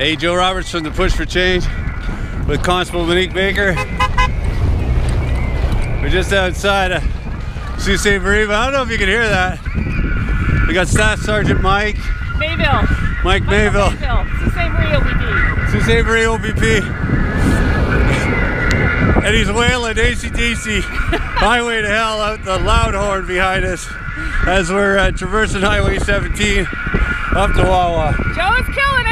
Hey, Joe Roberts from the Push for Change with Constable Monique Baker. We're just outside of Sault Ste. Marie, but I don't know if you can hear that. We got Staff Sergeant Mike, Mayville. Mike Mayville, Mayville. Sault Ste. Marie OPP. Sault Ste. Marie OPP. And he's wailing ACDC Highway to Hell out the loud horn behind us as we're uh, traversing Highway 17 up to Wawa. Joe is killing it.